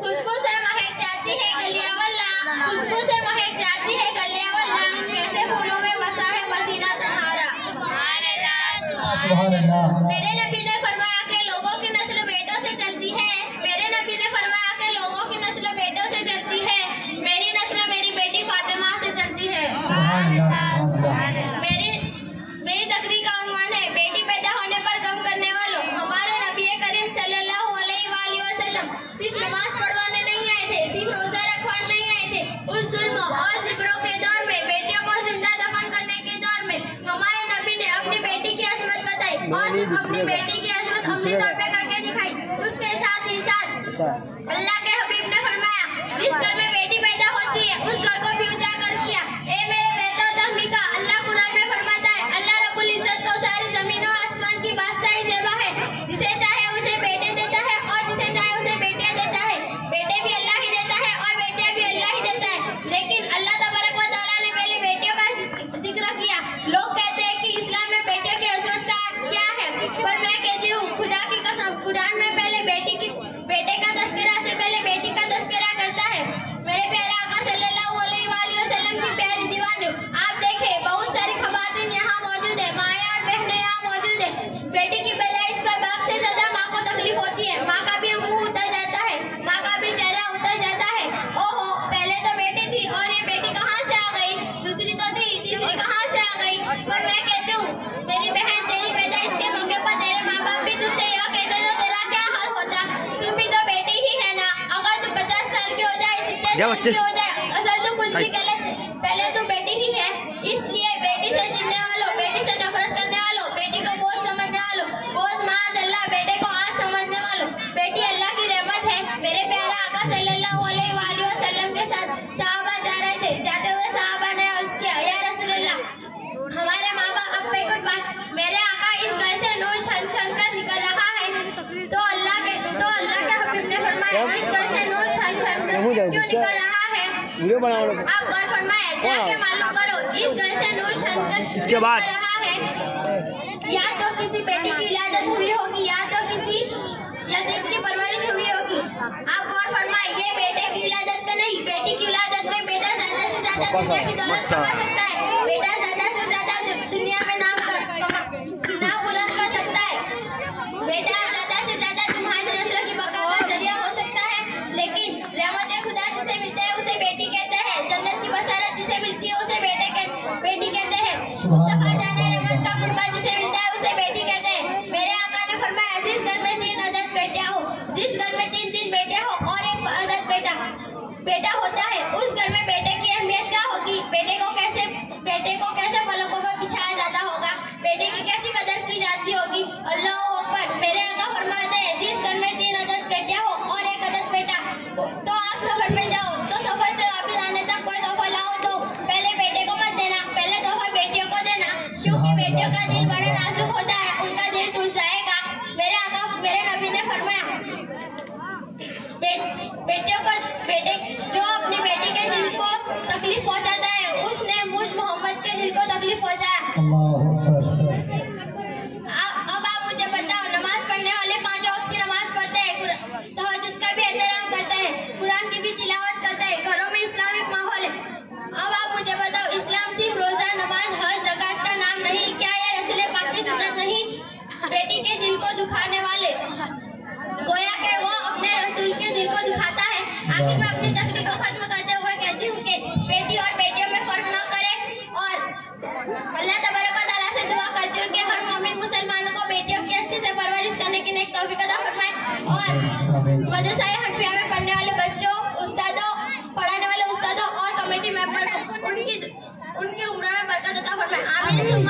खुशबू से महक जाती है गलिया वल्ला खुशबू से महक जाती है गलिया वल्ला कैसे फूलों में बसा है पसीना तुम्हारा सुभान अल्लाह मेरे और अपनी बेटी की अजमत अपने तौर पे करके दिखाई। उसके साथ ही साथ। अल्लाह साल बच्चे। असल तो कुछ भी गलत पहले तो बेटी ही है इसलिए बेटी से चिढ़ने वालों निकल रहा है। वीडियो बनाओ आप गौर फरमाए जाके मालूम करो इस घर से नूर छनकर इसके बाद? रहा है। या तो किसी बेटी की इलाजत हुई होगी या तो किसी यतीम की परवरिश हुई होगी। आप गौर फरमाए ये बेटे की इलाजत में नहीं बेटी की इलाजत में बेटा ज़्यादा से ज़्यादा दुनिया की दौलत कमा सकता है। बेटा ज़्यादा होता है। उस घर में बेटे की अहमियत क्या होगी? बेटे को कैसे बेटे को कैसे पलकों पर बिछाया जाता होगा? बेटे की कैसी कदर की जाती होगी? अल्लाह अकबर, मेरे आका फरमाते हैं, जिस घर में तीन अदद बेटियाँ हो और एक अदद बेटा तो आप सफ़र में जाओ। तो सफ़र से वापस आने तक कोई तोहफा लाओ तो पहले बेटे को मत देना, पहले तोहफा बेटियों को देना, क्योंकि बेटियों का दिल बड़ा नाजुक होता है, उनका दिल टूट जाएगा मेरे आका मेरे नबी ने फरमाया बे- बेटियों को बेटे जो अपनी बेटी के दिल को तकलीफ़ पहुंचाता है उसने मुझ मोहम्मद के दिल को तकलीफ़ पहुँचाया। अल्लाह अकबर। अब अब आप मुझे बताओ नमाज़ पढ़ने वाले की नमाज़ पढ़ते हैं तहजुद का भी एहतराम करते हैं कुरान की भी तिलावत करते हैं घरों में इस्लामिक माहौल अब आप मुझे बताओ इस्लाम सिर्फ़ रोजा नमाज़ हज जक़ात का नाम नहीं क्या ये रसूल पाक की नहीं? बेटी के दिल को दुखाने वाले गोया अपनी तकलीफ़ को खत्म करते हुए कहती हूँ कि बेटी और बेटियों में फ़र्क न करे और अल्लाह तबारक व से दुआ करती हूँ कि हर मोमिन मुसलमानों को बेटियों की अच्छे से परवरिश करने की नेक तौफीक अता फरमाए और मदरसा हनफिया में पढ़ने वाले बच्चों उस्तादों पढ़ाने वाले उस्तादों और कमेटी मेंबर को उनकी उनकी उम्र में बरकत अता फरमाए। आमीन।